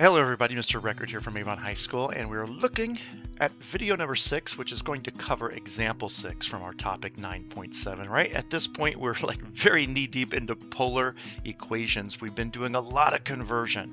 Hello everybody, Mr. Record here from Avon High School, and we're looking at video number six, which is going to cover example six from our topic 9.7, right? At this point, we're like very knee deep into polar equations. We've been doing a lot of conversion,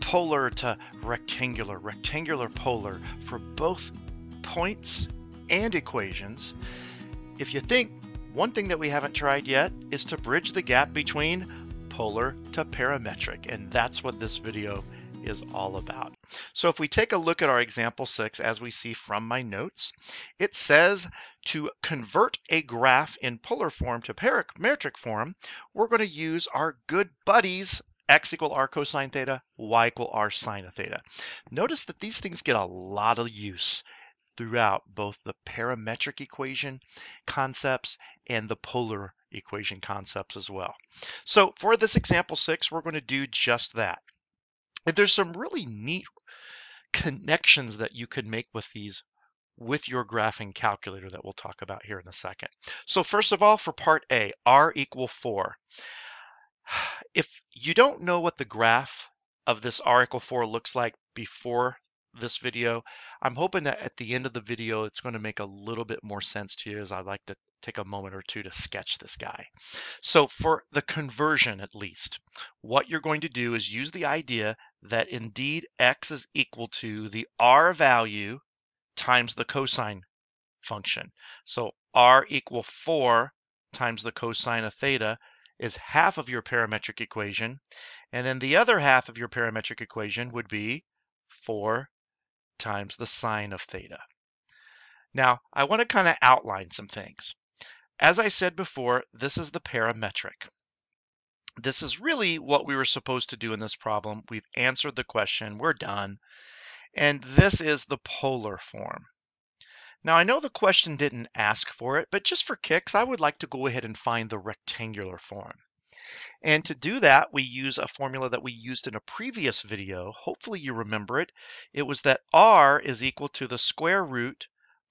polar to rectangular, rectangular polar for both points and equations. If you think one thing that we haven't tried yet is to bridge the gap between polar to parametric, and that's what this video is all about. So if we take a look at our example six, as we see from my notes, it says to convert a graph in polar form to parametric form, we're going to use our good buddies x equal r cosine theta, y equal r sine of theta. Notice that these things get a lot of use throughout both the parametric equation concepts and the polar equation concepts as well. So for this example six, we're going to do just that. And there's some really neat connections that you could make with these with your graphing calculator that we'll talk about here in a second. So first of all, for part A, R equal 4. If you don't know what the graph of this R equal 4 looks like before this video. I'm hoping that at the end of the video, it's going to make a little bit more sense to you as I'd like to take a moment or two to sketch this guy. So for the conversion, at least, what you're going to do is use the idea that indeed x is equal to the r value times the cosine function. So r equal 4 times the cosine of theta is half of your parametric equation. And then the other half of your parametric equation would be 4 times the sine of theta. Now, I want to kind of outline some things. As I said before, this is the parametric. This is really what we were supposed to do in this problem. We've answered the question, we're done. And this is the polar form. Now I know the question didn't ask for it, but just for kicks, I would like to go ahead and find the rectangular form. And to do that, we use a formula that we used in a previous video. Hopefully you remember it. It was that r is equal to the square root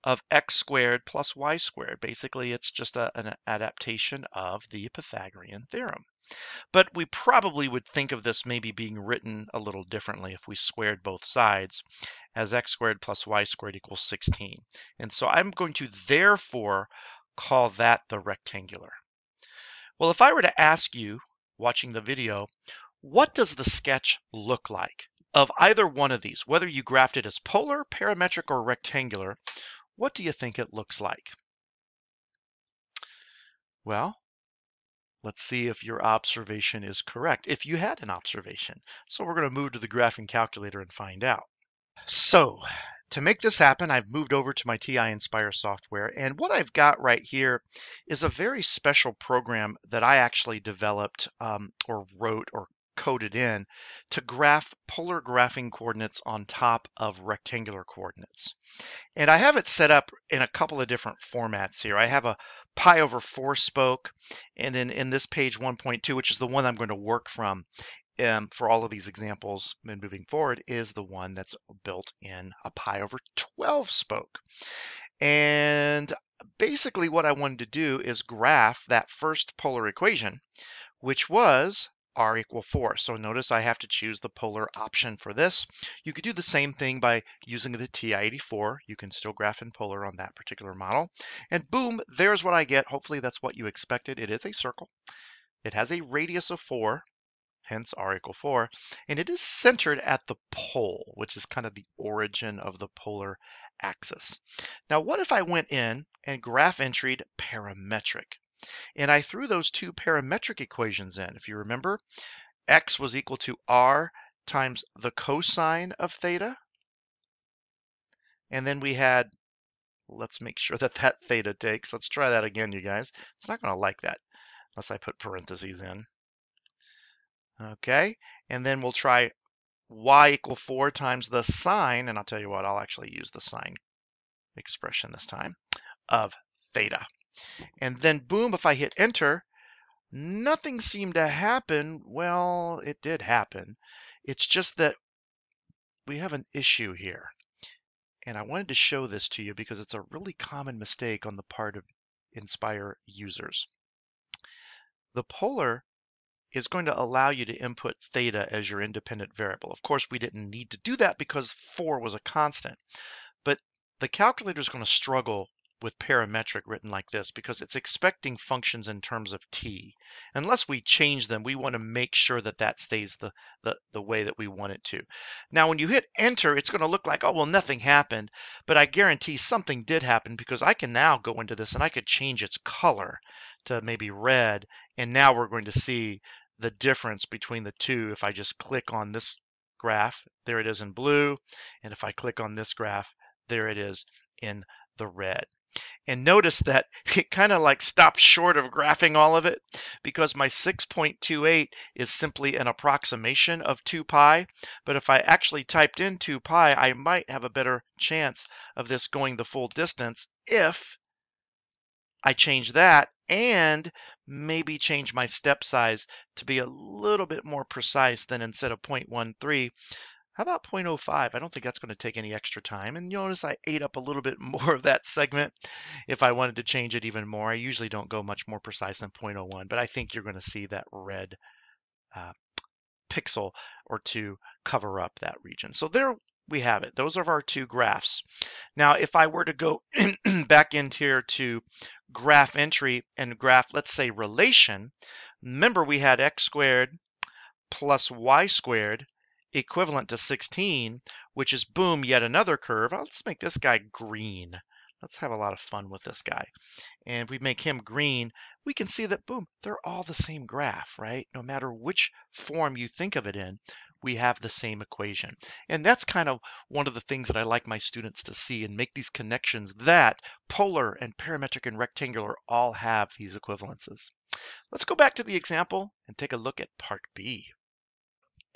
of x squared plus y squared. Basically, it's just a, an adaptation of the Pythagorean theorem. But we probably would think of this maybe being written a little differently if we squared both sides as x squared plus y squared equals 16. And so I'm going to therefore call that the rectangular. Well, if I were to ask you, watching the video, what does the sketch look like of either one of these, whether you graphed it as polar, parametric, or rectangular, what do you think it looks like? Well, let's see if your observation is correct, if you had an observation. So we're going to move to the graphing calculator and find out. So to make this happen, I've moved over to my TI Nspire software. And what I've got right here is a very special program that I actually developed um, or wrote or coded in to graph polar graphing coordinates on top of rectangular coordinates. And I have it set up in a couple of different formats here. I have a pi over 4 spoke, and then in this page 1.2, which is the one I'm going to work from, um, for all of these examples and moving forward is the one that's built in a pi over 12 spoke. And basically what I wanted to do is graph that first polar equation, which was r equal 4. So notice I have to choose the polar option for this. You could do the same thing by using the TI-84. You can still graph in polar on that particular model. And boom, there's what I get. Hopefully that's what you expected. It is a circle. It has a radius of 4 hence r equal 4, and it is centered at the pole, which is kind of the origin of the polar axis. Now, what if I went in and graph entried parametric? And I threw those two parametric equations in. If you remember, x was equal to r times the cosine of theta. And then we had, let's make sure that that theta takes. Let's try that again, you guys. It's not going to like that unless I put parentheses in. Okay, and then we'll try y equal 4 times the sine, and I'll tell you what, I'll actually use the sine expression this time, of theta. And then boom, if I hit enter, nothing seemed to happen. Well, it did happen. It's just that we have an issue here. And I wanted to show this to you because it's a really common mistake on the part of Nspire users. The polar is going to allow you to input theta as your independent variable. Of course, we didn't need to do that because 4 was a constant. But the calculator is going to struggle with parametric written like this because it's expecting functions in terms of t. Unless we change them, we want to make sure that that stays the, the, the way that we want it to. Now, when you hit enter, it's going to look like, oh, well, nothing happened. But I guarantee something did happen because I can now go into this and I could change its color to maybe red. And now we're going to see the difference between the two if I just click on this graph, there it is in blue. And if I click on this graph, there it is in the red. And notice that it kind of like stopped short of graphing all of it because my 6.28 is simply an approximation of 2 pi. But if I actually typed in 2 pi, I might have a better chance of this going the full distance if I change that and maybe change my step size to be a little bit more precise than instead of 0.13, how about 0.05? I don't think that's going to take any extra time. And you'll notice I ate up a little bit more of that segment if I wanted to change it even more. I usually don't go much more precise than 0.01, but I think you're going to see that red uh, pixel or two cover up that region. So there we have it. Those are our two graphs. Now, if I were to go back in here to graph entry and graph, let's say relation, remember we had x squared plus y squared equivalent to 16, which is boom, yet another curve. Oh, let's make this guy green. Let's have a lot of fun with this guy. And if we make him green, we can see that, boom, they're all the same graph, right? No matter which form you think of it in, we have the same equation. And that's kind of one of the things that I like my students to see and make these connections that polar and parametric and rectangular all have these equivalences. Let's go back to the example and take a look at part B.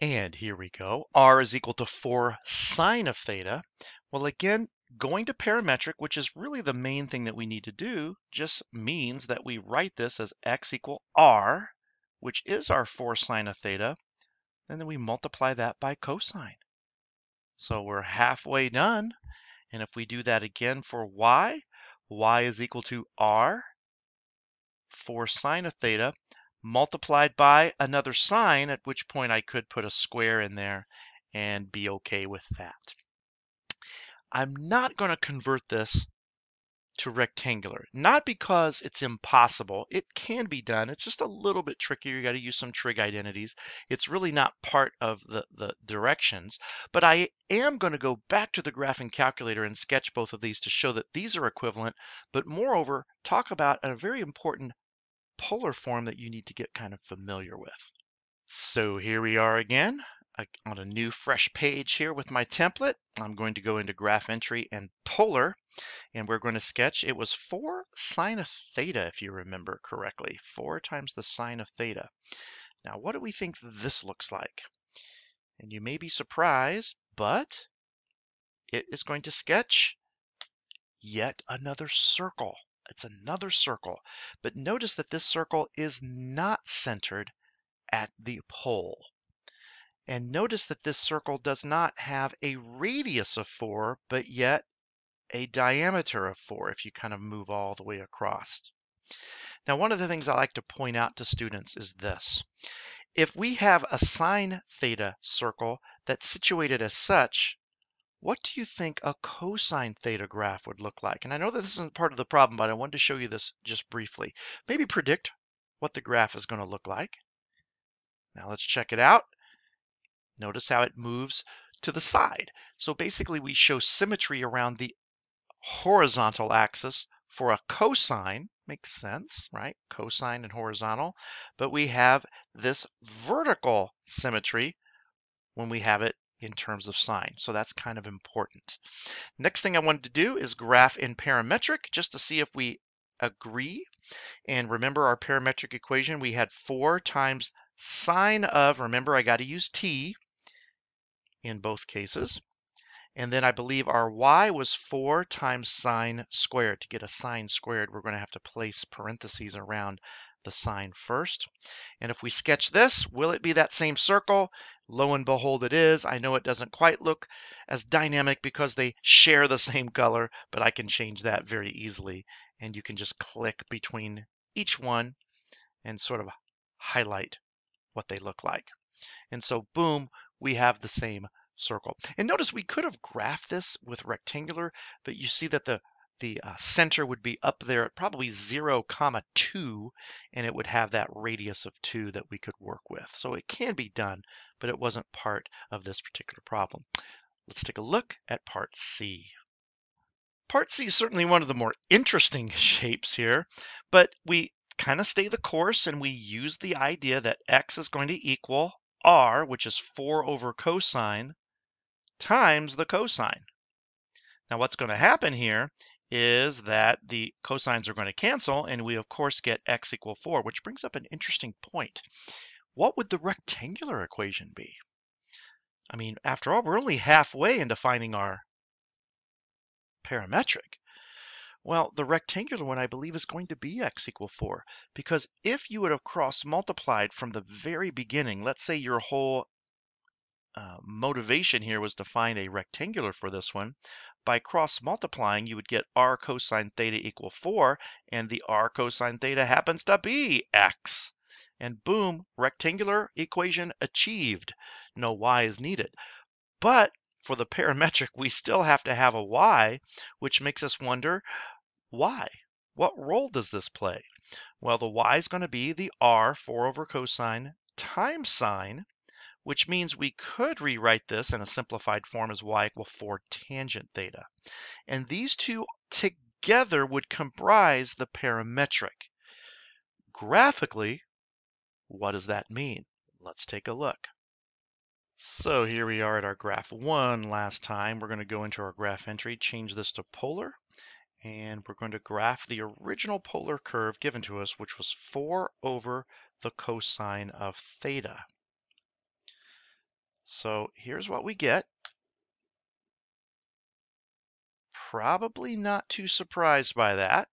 And here we go. R is equal to 4 sine of theta. Well, again, going to parametric, which is really the main thing that we need to do, just means that we write this as x equal r, which is our 4 sine of theta, and then we multiply that by cosine. So we're halfway done. And if we do that again for y, y is equal to r, 4 sine of theta, multiplied by another sine, at which point I could put a square in there and be okay with that. I'm not going to convert this to rectangular, not because it's impossible. It can be done. It's just a little bit trickier. You got to use some trig identities. It's really not part of the, the directions, but I am going to go back to the graphing calculator and sketch both of these to show that these are equivalent, but moreover, talk about a very important polar form that you need to get kind of familiar with. So here we are again on a new fresh page here with my template. I'm going to go into graph entry and polar and we're going to sketch. It was 4 sine of theta if you remember correctly. 4 times the sine of theta. Now what do we think this looks like? And you may be surprised, but it is going to sketch yet another circle. It's another circle. But notice that this circle is not centered at the pole. And notice that this circle does not have a radius of 4, but yet a diameter of 4 if you kind of move all the way across. Now, one of the things I like to point out to students is this. If we have a sine theta circle that's situated as such, what do you think a cosine theta graph would look like? And I know that this isn't part of the problem, but I wanted to show you this just briefly. Maybe predict what the graph is going to look like. Now let's check it out. Notice how it moves to the side. So basically we show symmetry around the horizontal axis for a cosine. Makes sense, right? Cosine and horizontal. But we have this vertical symmetry when we have it in terms of sine. So that's kind of important. Next thing I wanted to do is graph in parametric just to see if we agree. And remember our parametric equation, we had 4 times sine of, remember I got to use t in both cases. And then I believe our y was 4 times sine squared. To get a sine squared, we're going to have to place parentheses around the sine first. And if we sketch this, will it be that same circle? Lo and behold, it is. I know it doesn't quite look as dynamic because they share the same color, but I can change that very easily. And you can just click between each one and sort of highlight what they look like. And so boom, we have the same circle. And notice we could have graphed this with rectangular, but you see that the the uh, center would be up there at probably 0 comma 2 and it would have that radius of 2 that we could work with. So it can be done, but it wasn't part of this particular problem. Let's take a look at part C. Part C is certainly one of the more interesting shapes here, but we kind of stay the course and we use the idea that x is going to equal r, which is 4 over cosine, times the cosine. Now what's going to happen here is that the cosines are going to cancel, and we of course get x equal 4, which brings up an interesting point. What would the rectangular equation be? I mean, after all, we're only halfway into finding our parametric. Well, the rectangular one, I believe, is going to be x equal 4, because if you would have cross multiplied from the very beginning, let's say your whole uh, motivation here was to find a rectangular for this one, by cross multiplying, you would get r cosine theta equal 4, and the r cosine theta happens to be x. And boom, rectangular equation achieved. No y is needed. But for the parametric, we still have to have a y, which makes us wonder, why? What role does this play? Well, the y is going to be the r, 4 over cosine, times sine, which means we could rewrite this in a simplified form as y equal 4 tangent theta. And these two together would comprise the parametric. Graphically, what does that mean? Let's take a look. So here we are at our graph one last time. We're going to go into our graph entry, change this to polar, and we're going to graph the original polar curve given to us, which was 4 over the cosine of theta. So here's what we get. Probably not too surprised by that.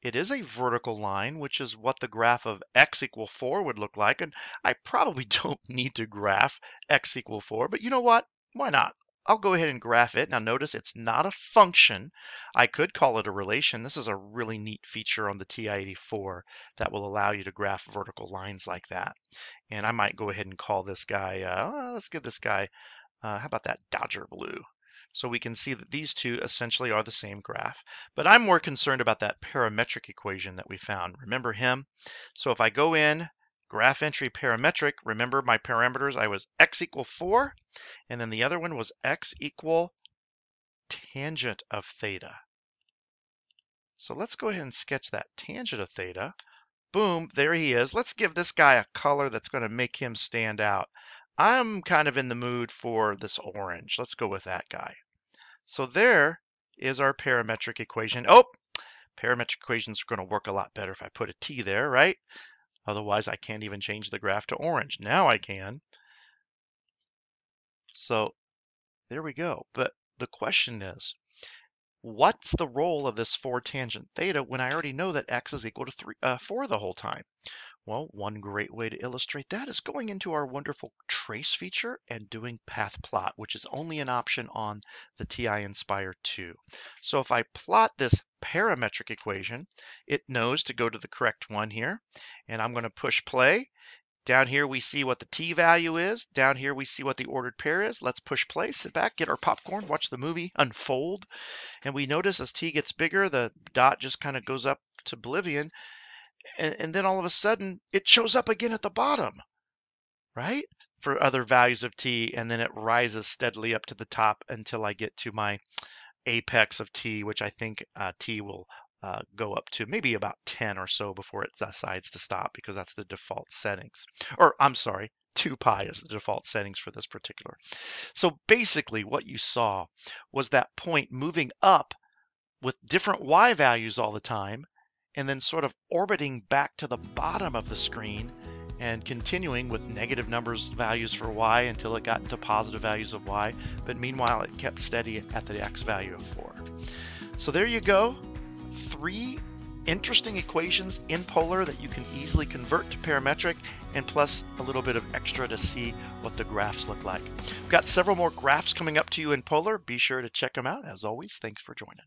It is a vertical line, which is what the graph of x equal 4 would look like. And I probably don't need to graph x equal 4, but you know what? Why not? I'll go ahead and graph it. Now notice it's not a function. I could call it a relation. This is a really neat feature on the TI-84 that will allow you to graph vertical lines like that. And I might go ahead and call this guy, uh, let's give this guy, uh, how about that Dodger Blue? So we can see that these two essentially are the same graph. But I'm more concerned about that parametric equation that we found. Remember him? So if I go in, Graph entry parametric, remember my parameters, I was x equal 4, and then the other one was x equal tangent of theta. So let's go ahead and sketch that tangent of theta. Boom, there he is. Let's give this guy a color that's going to make him stand out. I'm kind of in the mood for this orange. Let's go with that guy. So there is our parametric equation. Oh, parametric equations are going to work a lot better if I put a t there, right? Otherwise, I can't even change the graph to orange. Now I can. So there we go. But the question is, what's the role of this 4 tangent theta when I already know that x is equal to three, uh, 4 the whole time? Well, one great way to illustrate that is going into our wonderful trace feature and doing path plot, which is only an option on the TI Nspire 2. So if I plot this parametric equation, it knows to go to the correct one here, and I'm going to push play. Down here we see what the t value is. Down here we see what the ordered pair is. Let's push play, sit back, get our popcorn, watch the movie unfold. And we notice as t gets bigger, the dot just kind of goes up to oblivion and, and then all of a sudden it shows up again at the bottom, right? For other values of t, and then it rises steadily up to the top until I get to my apex of t, which I think uh, t will uh, go up to maybe about 10 or so before it decides to stop because that's the default settings. Or I'm sorry, 2 pi is the default settings for this particular. So basically what you saw was that point moving up with different y values all the time and then sort of orbiting back to the bottom of the screen and continuing with negative numbers values for y until it got into positive values of y. But meanwhile, it kept steady at the x value of 4. So there you go. Three interesting equations in polar that you can easily convert to parametric and plus a little bit of extra to see what the graphs look like. We've got several more graphs coming up to you in polar. Be sure to check them out. As always, thanks for joining.